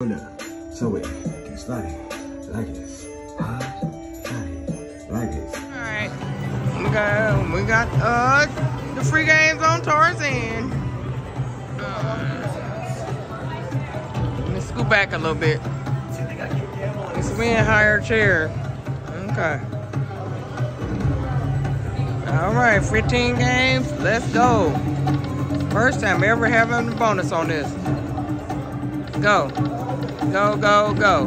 So it gets started like like this. All right, we got we got uh the free games on Tarzan. Uh, let me scoot back a little bit. It's me in higher chair. Okay. All right, 15 games. Let's go. First time ever having a bonus on this. Go. Go, go, go.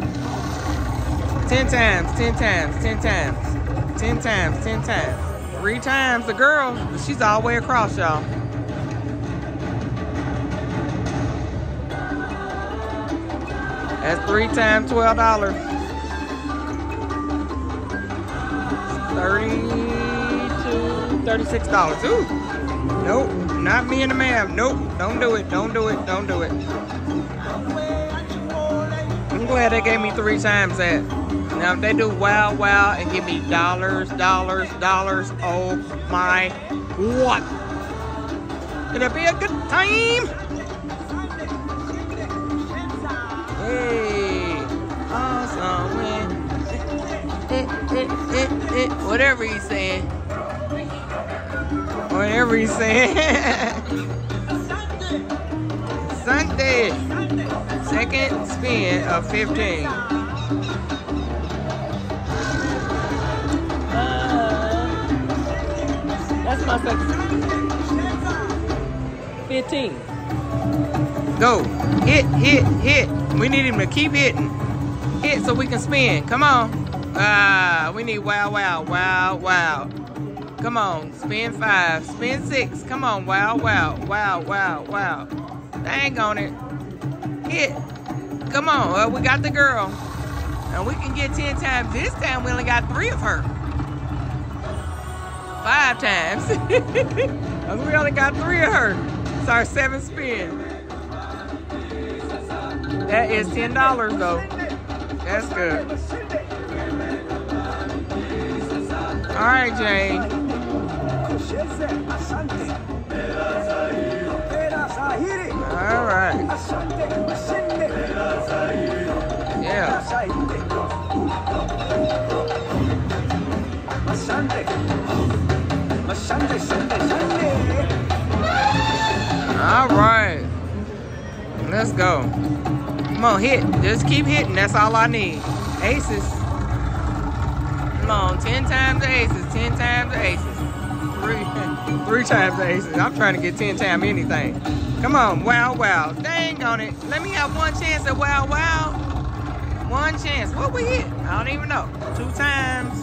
10 times, 10 times, 10 times, 10 times, 10 times. Three times the girl, she's all the way across, y'all. That's three times $12. 32 $36. Ooh. Nope, not me and the ma'am. Nope, don't do it, don't do it, don't do it. I'm they gave me three times that. Now if they do wow wow and give me dollars, dollars, dollars, oh my what? It'll be a good time. Hey, awesome eh, Whatever he's saying. Whatever he's saying. Sunday. Second spin of 15. that's my second. 15. Go. Hit, hit, hit. We need him to keep hitting. Hit so we can spin. Come on. Ah, we need wow, wow, wow, wow. Come on. Spin five. Spin six. Come on. Wow, wow, wow, wow, wow. Dang on it. Hit. Come on. Well, we got the girl. And we can get 10 times. This time we only got three of her. Five times. and uh, we only got three of her. It's our seventh spin. That is $10 though. That's good. All right, Jane. All right. Yeah. All right. Let's go. Come on, hit. Just keep hitting. That's all I need. Aces. Come on, 10 times the aces. 10 times the aces. Three, three times aces. I'm trying to get 10 times anything. Come on, wow, wow. Dang on it. Let me have one chance at wow, wow. One chance. What we hit? I don't even know. Two times.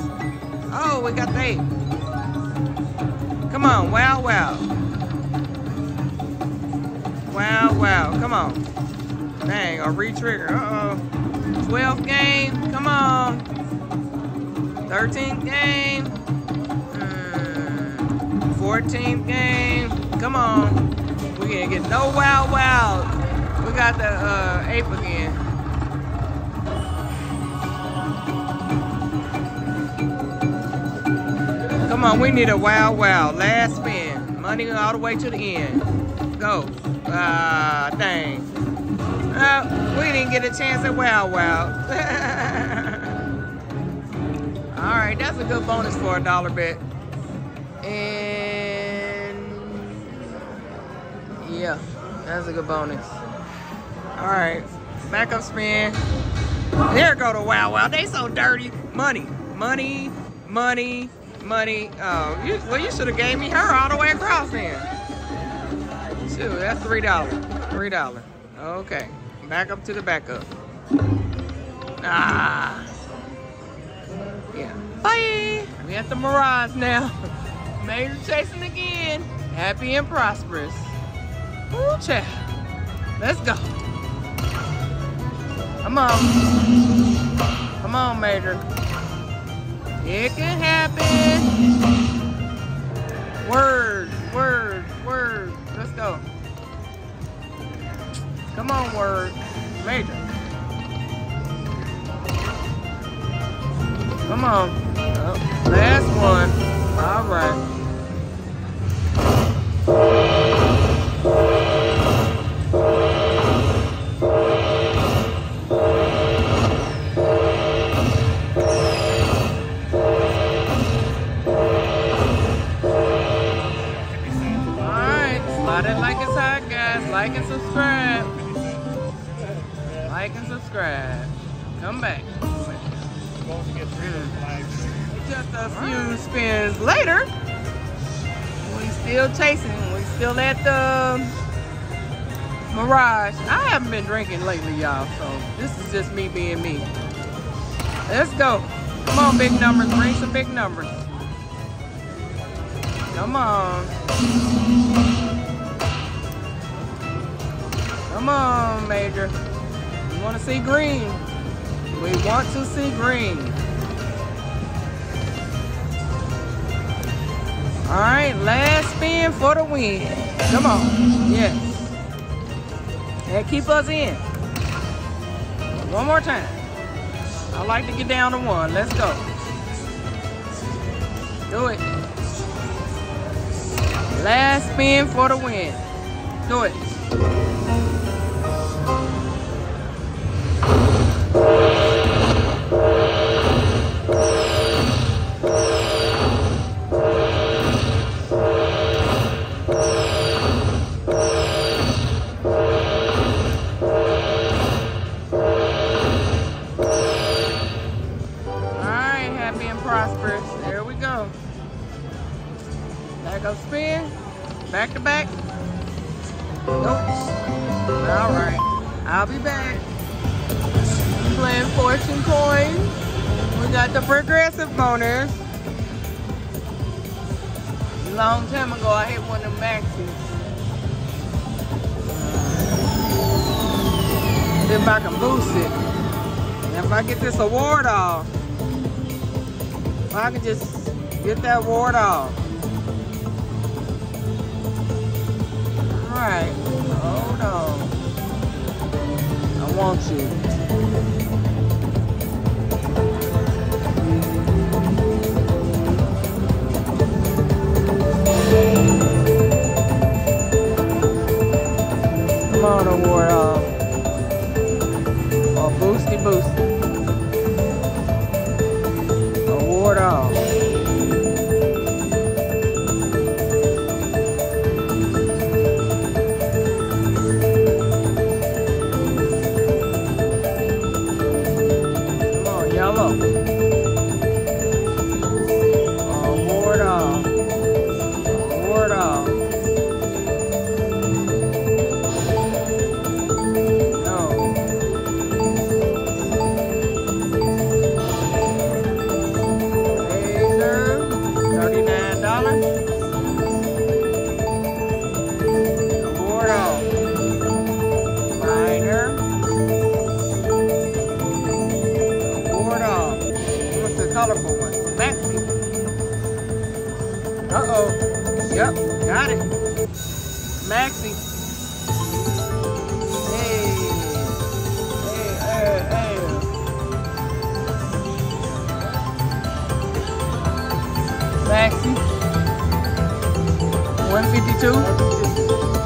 Oh, we got the eight. Come on, wow, wow. Wow, wow. Come on. Dang, a re-trigger. Uh-oh. 12th game. Come on. 13th game. Mm. 14th game. Come on. We ain't get no wow wow. We got the uh, ape again. Come on, we need a wow wow. Last spin. Money all the way to the end. Go. Ah, dang. Uh, we didn't get a chance at wow wow. all right, that's a good bonus for a dollar bet. Yeah, that's a good bonus. All right, backup spin. There go the wow wow. They so dirty. Money, money, money, money. Oh, you, well, you should have gave me her all the way across then. Shoot, that's three dollars. Three dollars. Okay, back up to the backup. Ah. Yeah. Bye. We at the Mirage now. Major chasing again. Happy and prosperous. Ooh, child. Let's go. Come on. Come on, Major. It can happen. Word, word, word. Let's go. Come on, word. Major. Come on. Oh, last Like and subscribe, guys. Like and subscribe. Like and subscribe. Come back. Just a few spins later, we still chasing. We still at the Mirage. I haven't been drinking lately, y'all, so this is just me being me. Let's go. Come on, big numbers. Bring some big numbers. Come on. Come on, Major. We want to see green. We want to see green. All right, last spin for the win. Come on. Yes. And keep us in. One more time. I like to get down to one. Let's go. Do it. Last spin for the win. Do it. Up spin. Back to back. Nope. Alright. I'll be back. Playing fortune coins. We got the progressive bonus. Long time ago I hit one of the maxes. If I can boost it. If I get this award off, I can just get that award off. Alright, hold on. I want you. Come on, award off. Or boosty boosty. Got it. Maxi. Hey. Hey, hey. Maxi. 152.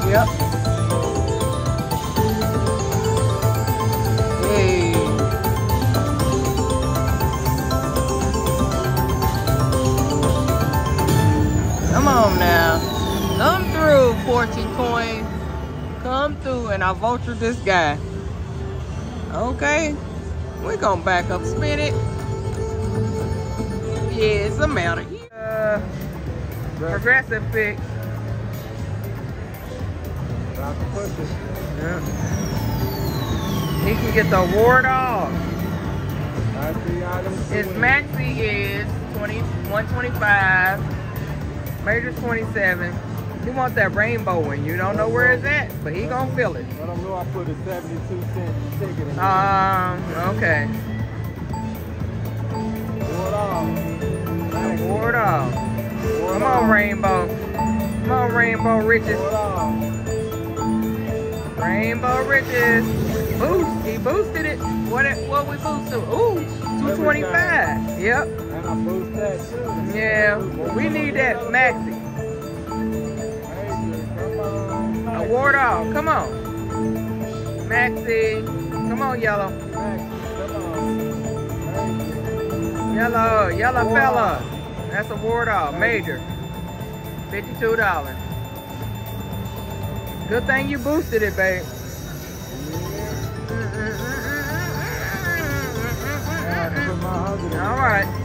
Yep. And I vulture this guy. Okay. We're gonna back up, spin it. Yeah, it's a mountain. Uh, progressive pick. Yeah. He can get the ward off. His maxi is 20, 125. Major's 27. You want that rainbow one. You don't know where it's at, but he gonna feel it. I don't know. I put a 72 cent ticket in. Um, okay. What on? Award off. Come on, Rainbow. Come on, Rainbow Riches. Rainbow Riches. Boost. He boosted it. What it, what we boost to? Ooh, 225. Yep. And I boost that too. Yeah. We need that maxi. on, ward off. Come on. Maxie. Come on, yellow. Yellow, yellow fella. That's a ward off, major. $52. Good thing you boosted it, babe. All right.